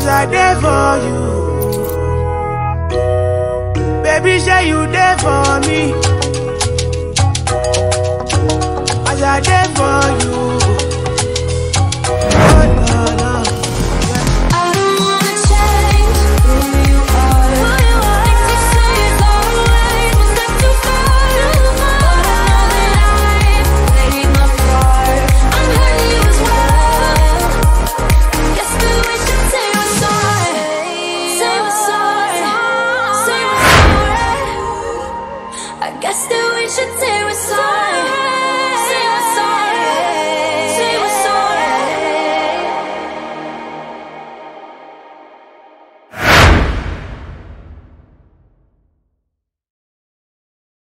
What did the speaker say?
As I there for you. Baby, say you there for me. guess that we should tear we're.